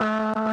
Uh,